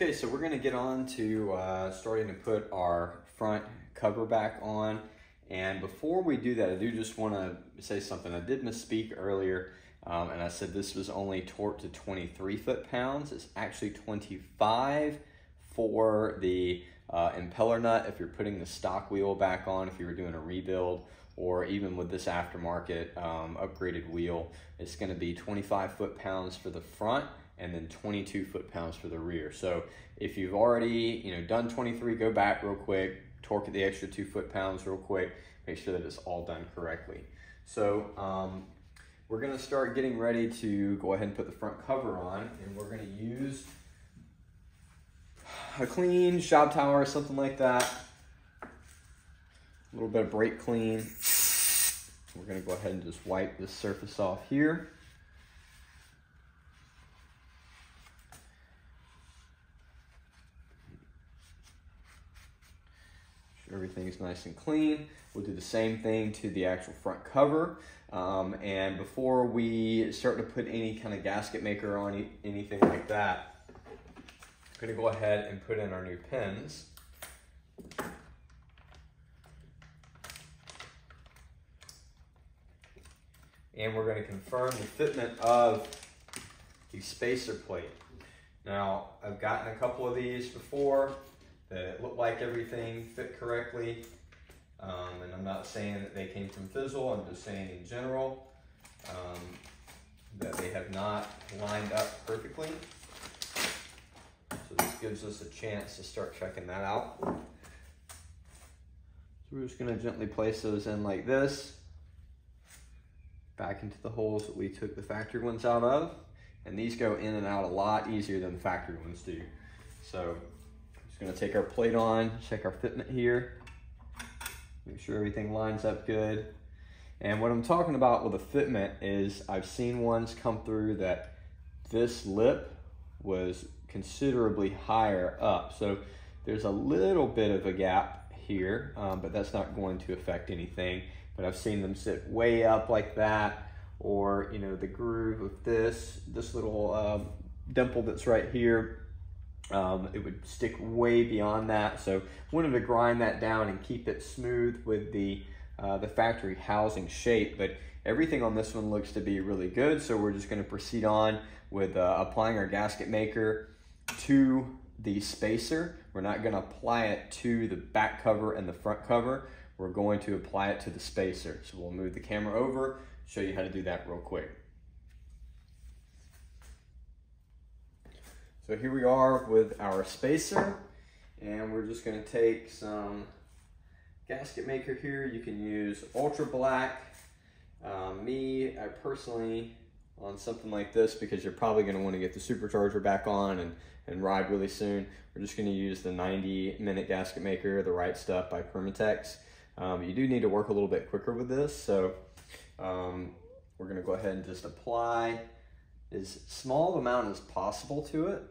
Okay, so we're gonna get on to uh, starting to put our front cover back on. And before we do that, I do just wanna say something. I did misspeak earlier um, and I said this was only torqued to 23 foot-pounds. It's actually 25 for the uh, impeller nut if you're putting the stock wheel back on, if you were doing a rebuild, or even with this aftermarket um, upgraded wheel, it's gonna be 25 foot-pounds for the front and then 22 foot-pounds for the rear. So if you've already you know done 23, go back real quick, torque the extra two foot-pounds real quick, make sure that it's all done correctly. So um, we're gonna start getting ready to go ahead and put the front cover on and we're gonna use a clean shop towel or something like that. A little bit of brake clean. We're gonna go ahead and just wipe this surface off here. Sure everything's nice and clean. We'll do the same thing to the actual front cover. Um, and before we start to put any kind of gasket maker on anything like that, I'm gonna go ahead and put in our new pins. And we're gonna confirm the fitment of the spacer plate. Now, I've gotten a couple of these before that it looked like everything fit correctly. Um, and I'm not saying that they came from Fizzle, I'm just saying in general um, that they have not lined up perfectly. So this gives us a chance to start checking that out. So we're just gonna gently place those in like this, back into the holes that we took the factory ones out of. And these go in and out a lot easier than the factory ones do. So just gonna take our plate on, check our fitment here. Make sure everything lines up good. And what I'm talking about with a fitment is I've seen ones come through that this lip was considerably higher up. So there's a little bit of a gap here, um, but that's not going to affect anything. But I've seen them sit way up like that, or you know the groove of this, this little uh, dimple that's right here um, it would stick way beyond that. So wanted to grind that down and keep it smooth with the, uh, the factory housing shape. But everything on this one looks to be really good. So we're just gonna proceed on with uh, applying our gasket maker to the spacer. We're not gonna apply it to the back cover and the front cover. We're going to apply it to the spacer. So we'll move the camera over, show you how to do that real quick. So here we are with our spacer and we're just gonna take some gasket maker here. You can use ultra black. Um, me, I personally, on something like this, because you're probably gonna wanna get the supercharger back on and, and ride really soon, we're just gonna use the 90 minute gasket maker, the right stuff by Permatex. Um, you do need to work a little bit quicker with this, so um, we're gonna go ahead and just apply as small amount as possible to it.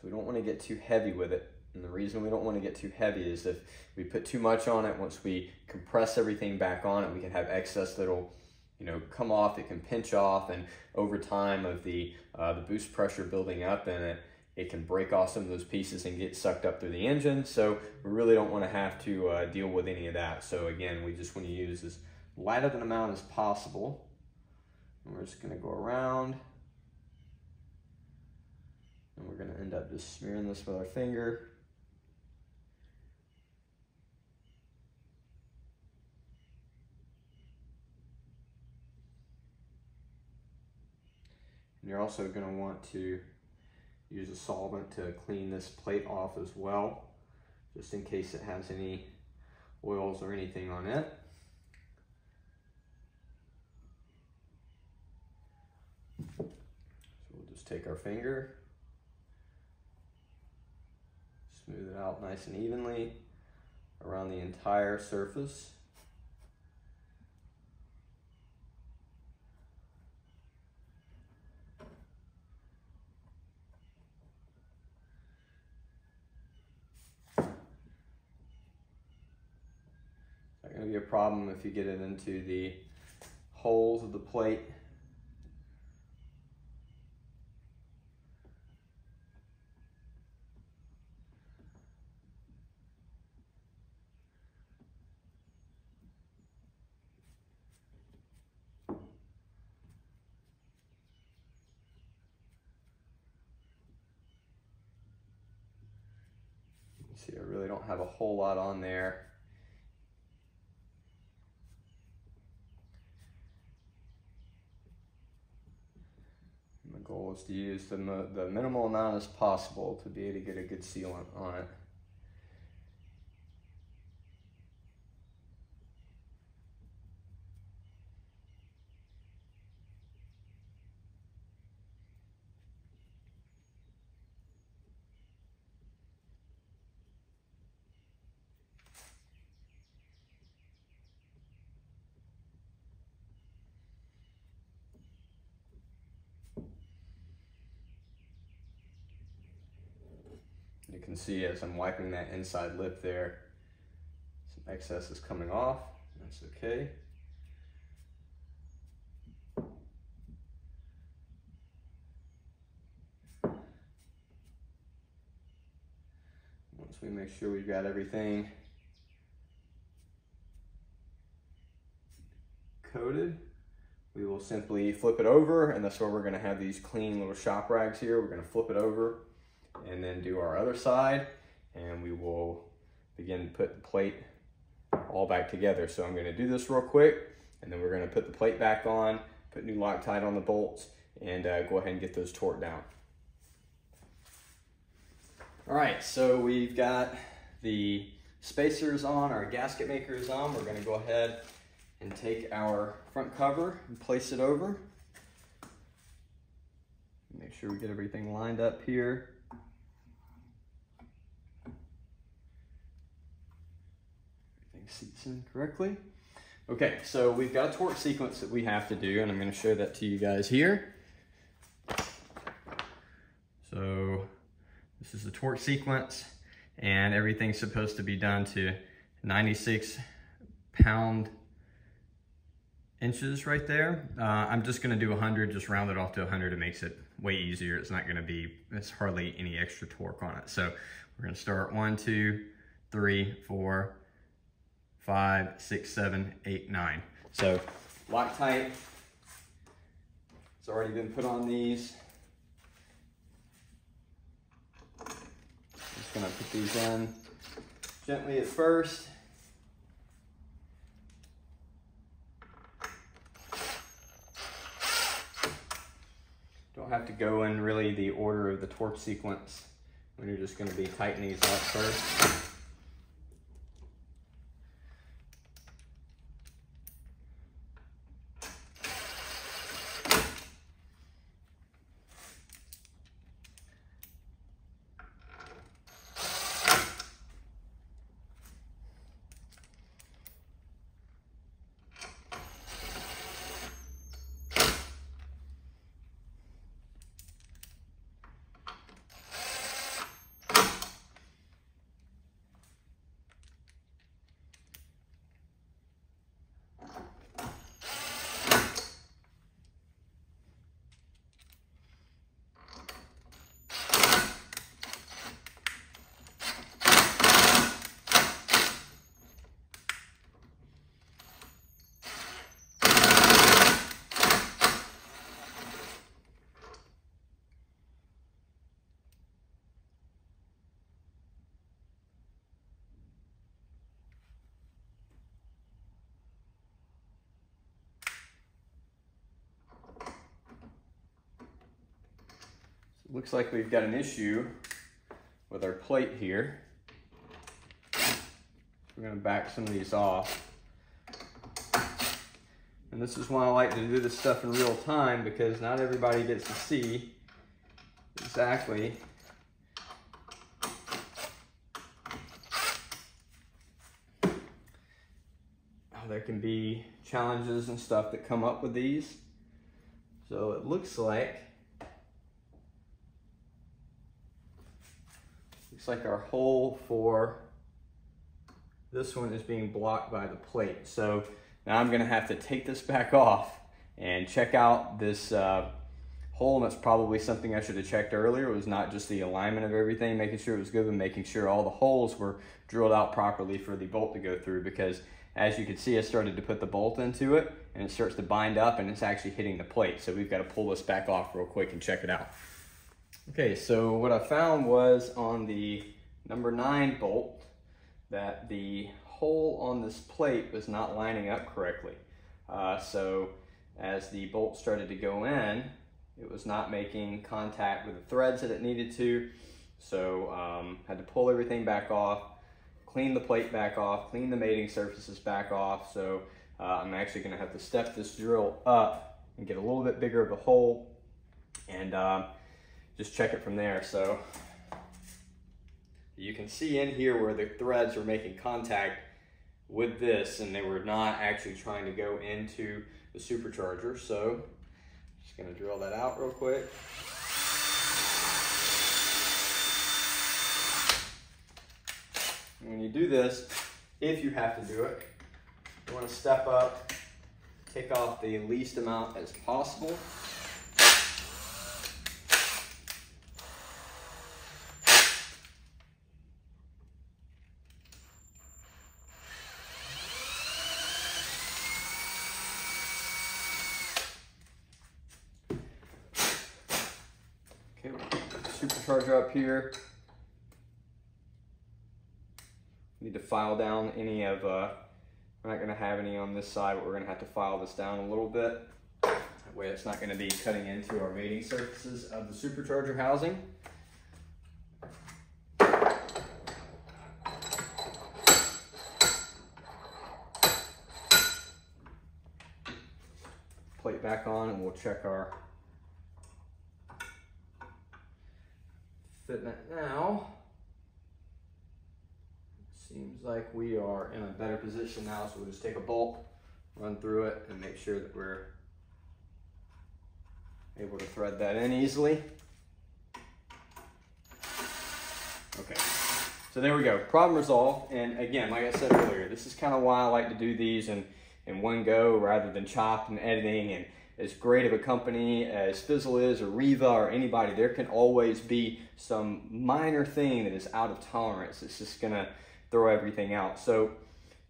So we don't want to get too heavy with it. And the reason we don't want to get too heavy is if we put too much on it, once we compress everything back on it, we can have excess that'll you know, come off, it can pinch off, and over time of the, uh, the boost pressure building up in it, it can break off some of those pieces and get sucked up through the engine. So we really don't want to have to uh, deal with any of that. So again, we just want to use as light of an amount as possible. And we're just going to go around. And we're gonna end up just smearing this with our finger. And you're also gonna want to use a solvent to clean this plate off as well, just in case it has any oils or anything on it. So we'll just take our finger Smooth it out nice and evenly around the entire surface. It's Not going to be a problem if you get it into the holes of the plate. See, I really don't have a whole lot on there. My goal is to use the, the minimal amount as possible to be able to get a good sealant on it. You can see as I'm wiping that inside lip there, some excess is coming off. That's okay. Once we make sure we've got everything coated, we will simply flip it over and that's where we're gonna have these clean little shop rags here. We're gonna flip it over and then do our other side and we will begin to put the plate all back together. So I'm gonna do this real quick and then we're gonna put the plate back on, put new Loctite on the bolts and uh, go ahead and get those torqued down. All right, so we've got the spacers on, our gasket maker is on. We're gonna go ahead and take our front cover and place it over. Make sure we get everything lined up here. Seats in correctly. Okay, so we've got a torque sequence that we have to do, and I'm gonna show that to you guys here. So this is the torque sequence, and everything's supposed to be done to 96 pound inches right there. Uh, I'm just gonna do 100, just round it off to 100. It makes it way easier. It's not gonna be, it's hardly any extra torque on it. So we're gonna start one, two, three, four, five, six, seven, eight, nine. So Loctite, it's already been put on these. Just gonna put these in gently at first. Don't have to go in really the order of the torque sequence when you're just gonna be tightening these up first. Looks like we've got an issue with our plate here. We're gonna back some of these off. And this is why I like to do this stuff in real time because not everybody gets to see exactly how there can be challenges and stuff that come up with these. So it looks like Looks like our hole for this one is being blocked by the plate. So now I'm gonna have to take this back off and check out this uh, hole. And that's probably something I should have checked earlier. It was not just the alignment of everything, making sure it was good, but making sure all the holes were drilled out properly for the bolt to go through because as you can see, I started to put the bolt into it and it starts to bind up and it's actually hitting the plate. So we've got to pull this back off real quick and check it out. Okay, so what I found was on the number nine bolt that the hole on this plate was not lining up correctly. Uh, so as the bolt started to go in, it was not making contact with the threads that it needed to. So um, had to pull everything back off, clean the plate back off, clean the mating surfaces back off. So uh, I'm actually gonna have to step this drill up and get a little bit bigger of a hole and uh, just check it from there. So you can see in here where the threads are making contact with this and they were not actually trying to go into the supercharger. So just gonna drill that out real quick. when you do this, if you have to do it, you wanna step up, take off the least amount as possible. Okay, supercharger up here. Need to file down any of, uh, we're not gonna have any on this side, but we're gonna have to file this down a little bit. That way it's not gonna be cutting into our mating surfaces of the supercharger housing. Plate back on and we'll check our fitment now. Seems like we are in a better position now, so we'll just take a bolt, run through it, and make sure that we're able to thread that in easily. Okay, so there we go, problem resolved. And again, like I said earlier, this is kind of why I like to do these in, in one go rather than chop and editing and as great of a company as Fizzle is or Riva or anybody, there can always be some minor thing that is out of tolerance. It's just gonna throw everything out. So,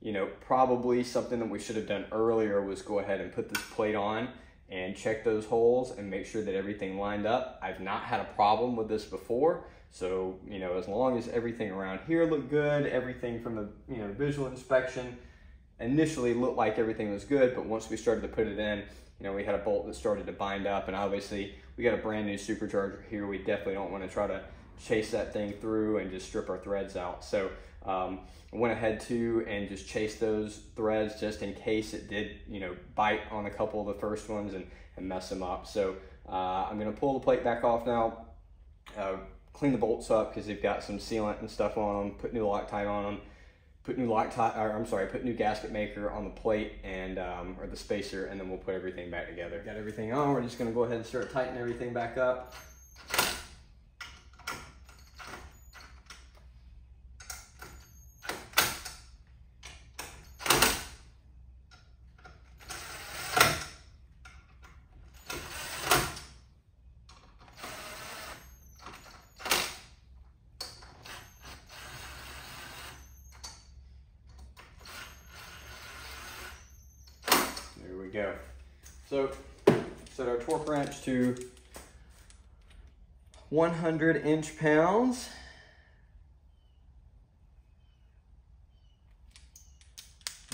you know, probably something that we should have done earlier was go ahead and put this plate on and check those holes and make sure that everything lined up. I've not had a problem with this before. So, you know, as long as everything around here looked good, everything from the, you know, visual inspection initially looked like everything was good, but once we started to put it in, you know, we had a bolt that started to bind up and obviously we got a brand new supercharger here. We definitely don't want to try to chase that thing through and just strip our threads out. So um, I went ahead to and just chased those threads just in case it did, you know, bite on a couple of the first ones and, and mess them up. So uh, I'm gonna pull the plate back off now, uh, clean the bolts up because they've got some sealant and stuff on them, put new Loctite on them, put new Loctite, or I'm sorry, put new gasket maker on the plate and, um, or the spacer, and then we'll put everything back together. Got everything on, we're just gonna go ahead and start tightening everything back up. we go. So set our torque wrench to 100 inch pounds.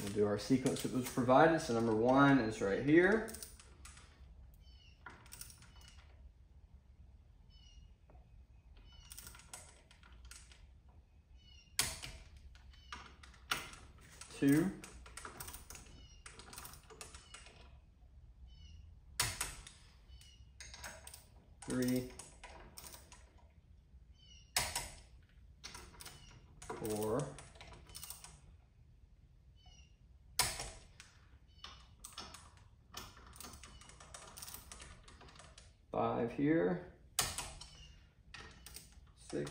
We'll do our sequence that was provided. So number one is right here. Two. three, four, five here, six,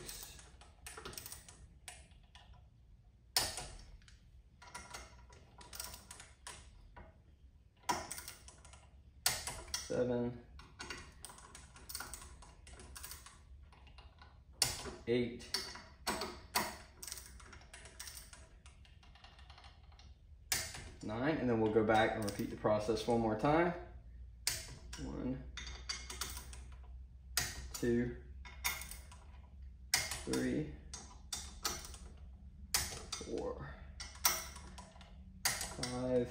seven, eight, nine, and then we'll go back and repeat the process one more time. One, two, three, four, five,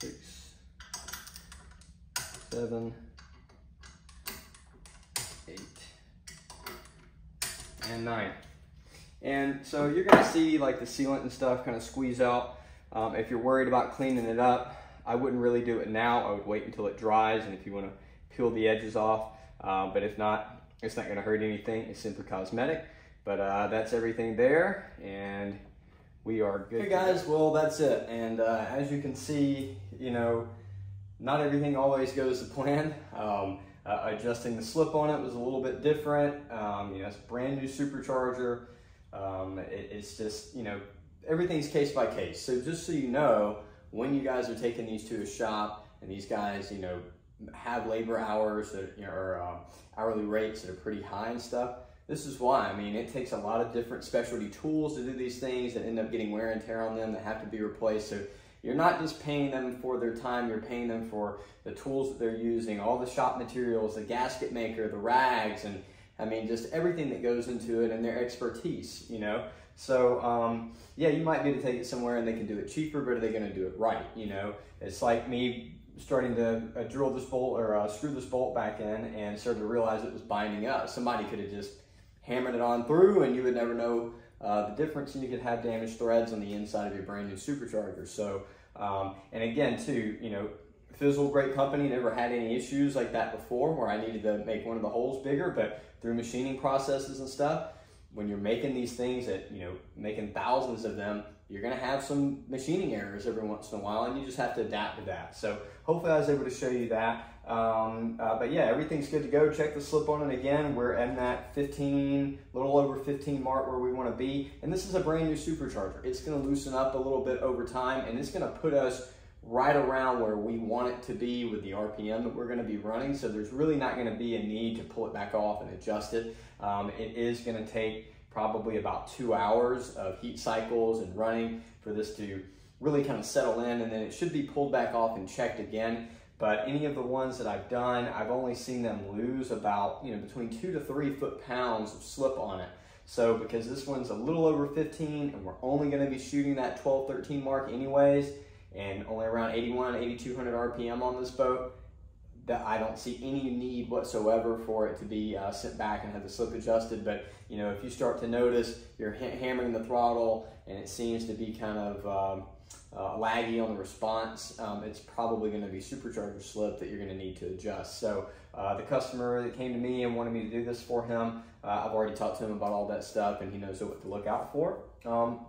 six, seven, eight, and nine. And so you're gonna see like the sealant and stuff kind of squeeze out. Um, if you're worried about cleaning it up, I wouldn't really do it now. I would wait until it dries and if you wanna peel the edges off. Uh, but if not, it's not gonna hurt anything. It's simply cosmetic. But uh, that's everything there and we are good. Hey guys, well that's it. And uh, as you can see, you know, not everything always goes to plan. Um, uh, adjusting the slip on it was a little bit different. Um, you know, it's brand new supercharger. Um, it, it's just, you know, everything's case by case. So just so you know, when you guys are taking these to a shop and these guys, you know, have labor hours that, you know, or uh, hourly rates that are pretty high and stuff, this is why. I mean, it takes a lot of different specialty tools to do these things that end up getting wear and tear on them that have to be replaced. So you're not just paying them for their time, you're paying them for the tools that they're using, all the shop materials, the gasket maker, the rags, and I mean, just everything that goes into it and their expertise, you know? So, um, yeah, you might be able to take it somewhere and they can do it cheaper, but are they going to do it right? You know, it's like me starting to uh, drill this bolt or uh, screw this bolt back in and started to realize it was binding up. Somebody could have just hammered it on through and you would never know uh, the difference and you could have damaged threads on the inside of your brand new supercharger. So, um, and again, too, you know, Fizzle, great company, never had any issues like that before where I needed to make one of the holes bigger, but through machining processes and stuff, when you're making these things that, you know, making thousands of them, you're gonna have some machining errors every once in a while and you just have to adapt to that. So hopefully I was able to show you that. Um, uh, but yeah, everything's good to go. Check the slip on it again. We're in that 15, little over 15 mark where we wanna be. And this is a brand new supercharger. It's gonna loosen up a little bit over time and it's gonna put us right around where we want it to be with the RPM that we're going to be running. So there's really not going to be a need to pull it back off and adjust it. Um, it is going to take probably about two hours of heat cycles and running for this to really kind of settle in and then it should be pulled back off and checked again. But any of the ones that I've done, I've only seen them lose about, you know, between two to three foot pounds of slip on it. So because this one's a little over 15 and we're only gonna be shooting that 12, 13 mark anyways, and only around 81, 8200 RPM on this boat, that I don't see any need whatsoever for it to be uh, sent back and have the slip adjusted. But you know, if you start to notice you're ha hammering the throttle and it seems to be kind of um, uh, laggy on the response, um, it's probably going to be supercharger slip that you're going to need to adjust. So uh, the customer that came to me and wanted me to do this for him, uh, I've already talked to him about all that stuff and he knows what to look out for. Um,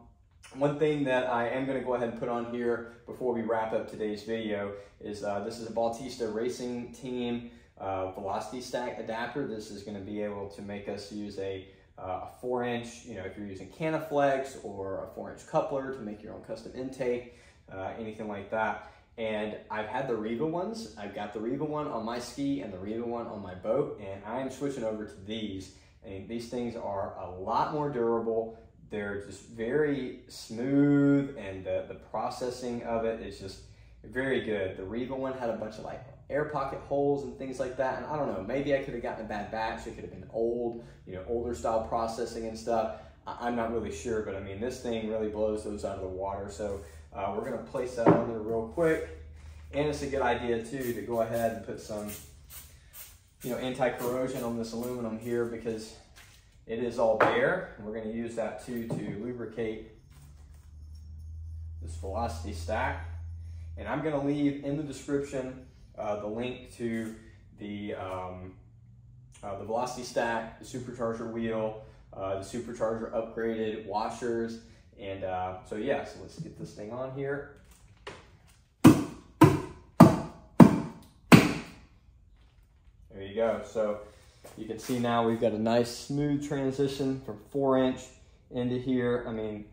one thing that I am going to go ahead and put on here before we wrap up today's video is uh, this is a Bautista Racing Team uh, Velocity Stack adapter. This is going to be able to make us use a, uh, a 4 inch, you know, if you're using Kanaflex or a 4 inch coupler to make your own custom intake, uh, anything like that. And I've had the Riva ones. I've got the Riva one on my ski and the Riva one on my boat, and I am switching over to these. And these things are a lot more durable they're just very smooth and the, the processing of it is just very good. The Riva one had a bunch of like air pocket holes and things like that. And I don't know, maybe I could have gotten a bad batch. It could have been old, you know, older style processing and stuff. I, am not really sure, but I mean, this thing really blows those out of the water. So uh, we're gonna place that on there real quick. And it's a good idea too to go ahead and put some, you know, anti-corrosion on this aluminum here because it is all bare. And we're going to use that too to lubricate this velocity stack. And I'm going to leave in the description uh, the link to the, um, uh, the velocity stack, the supercharger wheel, uh, the supercharger upgraded washers. And uh, so yeah, so let's get this thing on here. There you go. So you can see now we've got a nice smooth transition from four inch into here. I mean,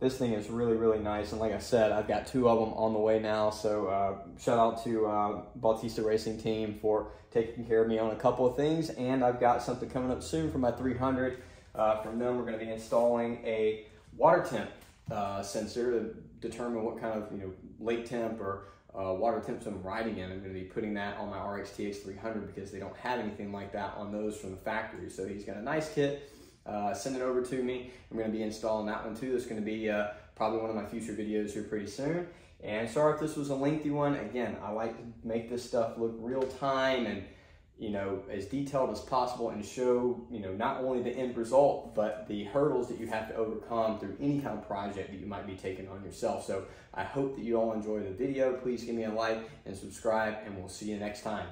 this thing is really, really nice. And like I said, I've got two of them on the way now. So uh, shout out to uh, Bautista Racing Team for taking care of me on a couple of things. And I've got something coming up soon for my 300. Uh, from them, we're gonna be installing a water temp uh, sensor to determine what kind of you know lake temp or uh, water temps I'm riding in. I'm going to be putting that on my RXTX 300 because they don't have anything like that on those from the factory. So he's got a nice kit. uh, send it over to me. I'm going to be installing that one too. That's going to be uh, probably one of my future videos here pretty soon. And sorry if this was a lengthy one. Again, I like to make this stuff look real time and you know, as detailed as possible and show, you know, not only the end result, but the hurdles that you have to overcome through any kind of project that you might be taking on yourself. So I hope that you all enjoy the video. Please give me a like and subscribe, and we'll see you next time.